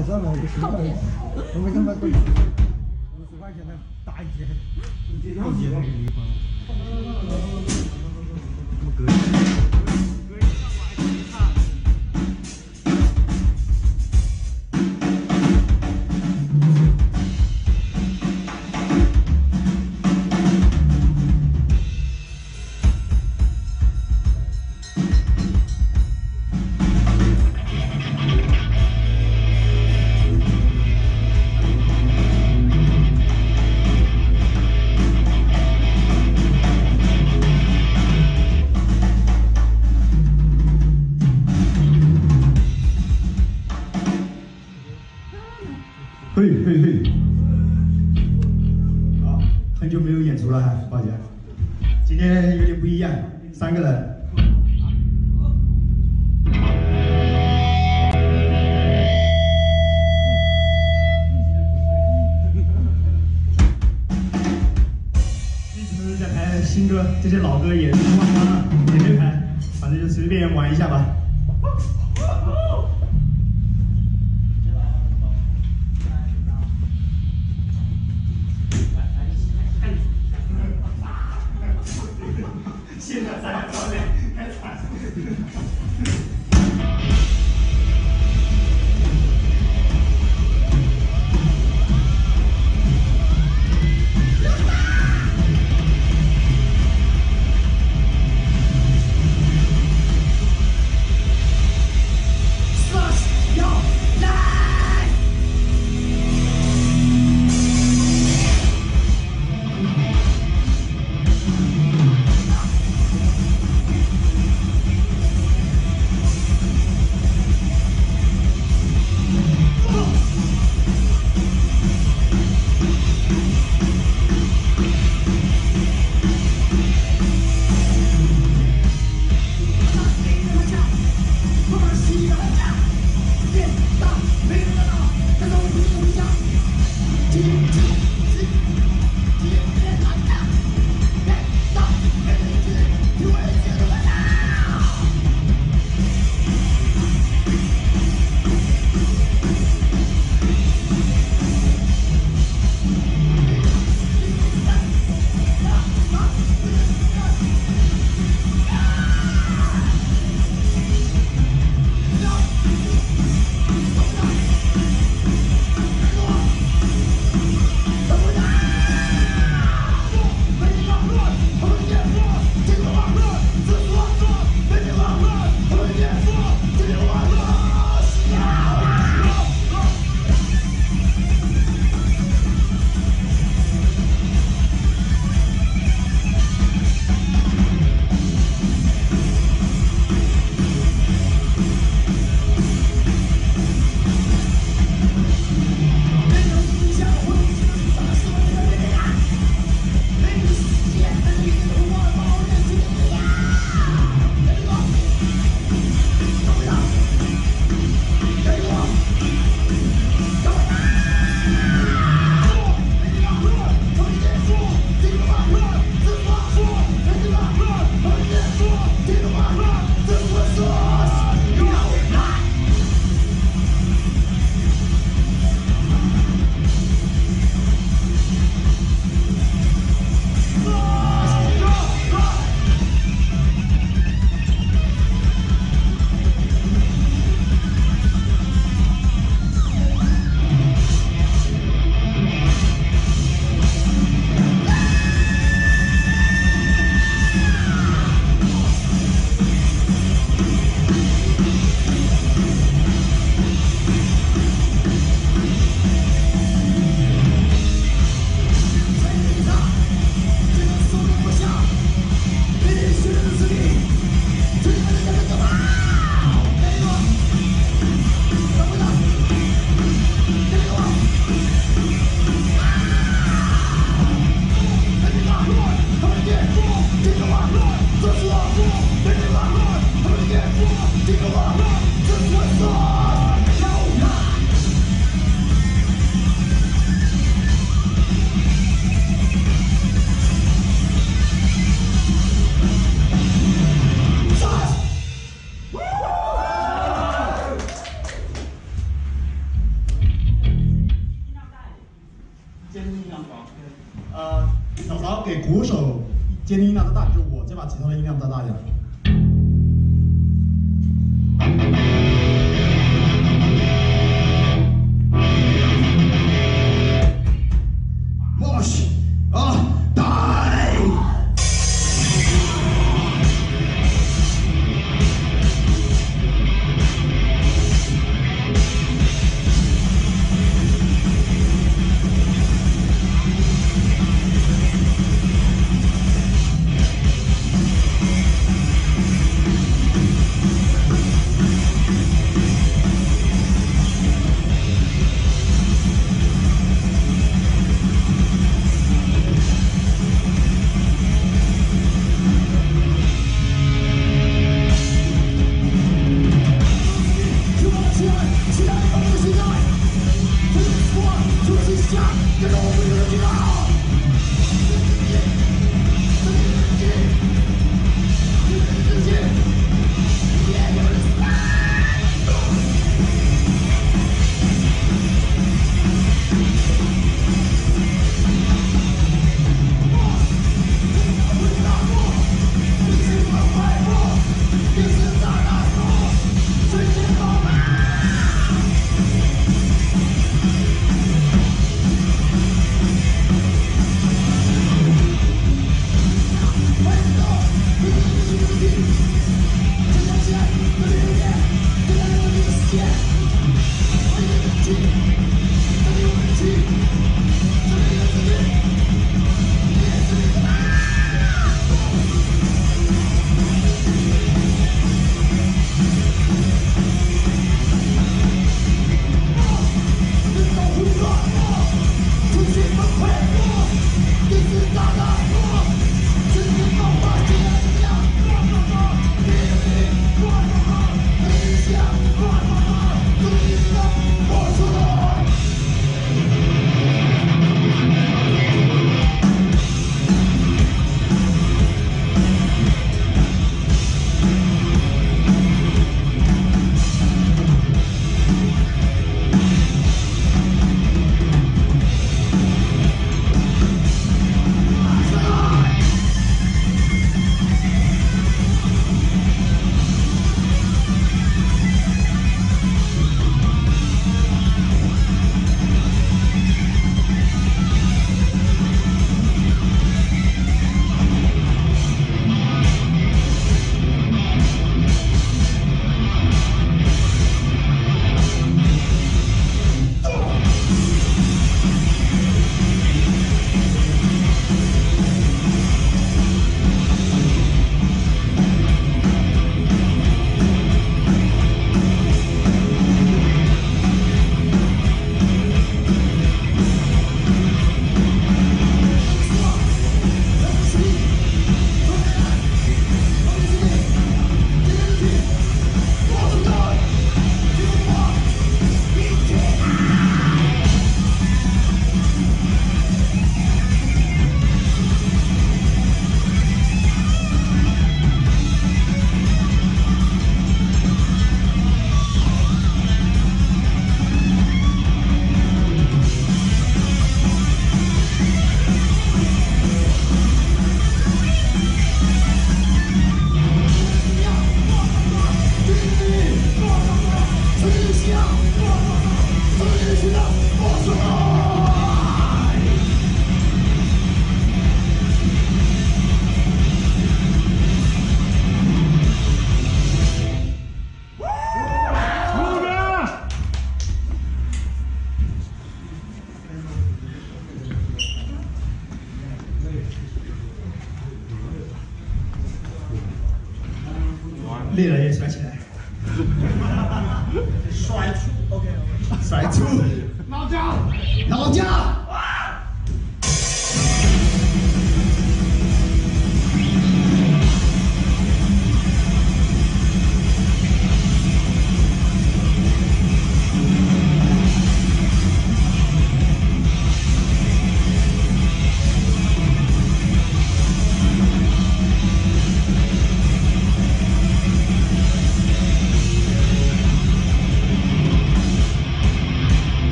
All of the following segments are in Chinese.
太脏了，十块钱，我们他妈都五十块钱的大一节，一节要几万？triangle 鼓手监听音量大，就我这把吉他的音量再大一点。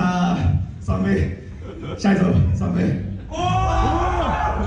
啊，三杯，下一首三杯。哇！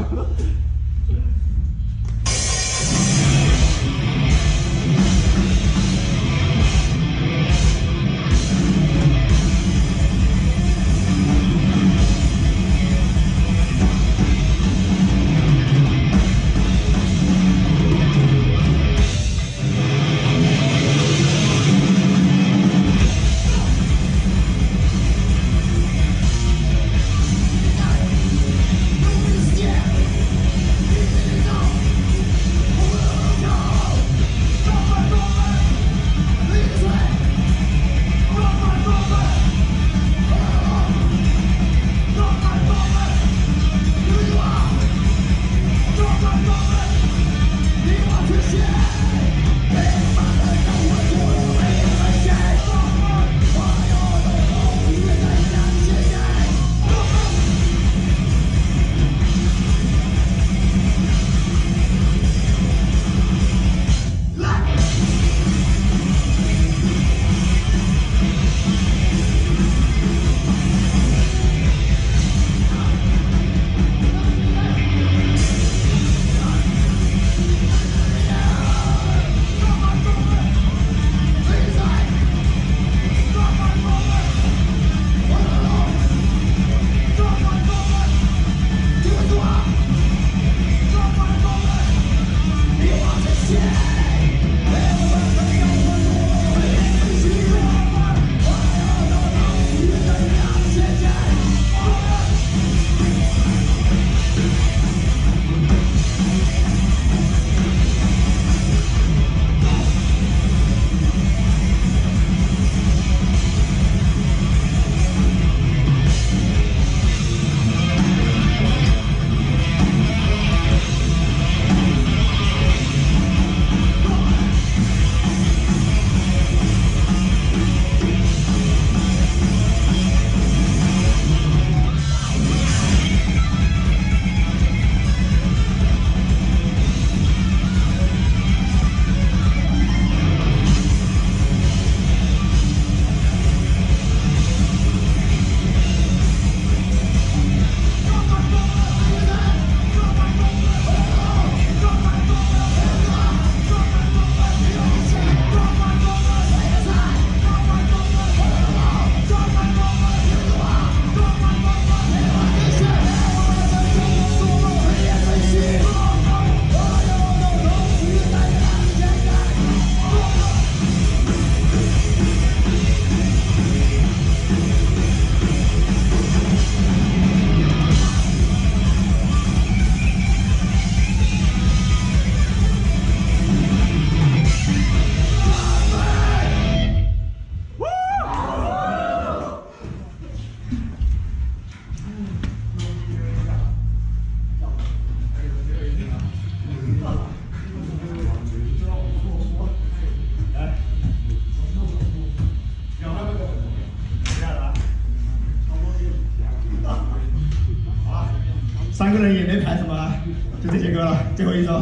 ってはいいぞ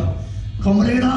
これだ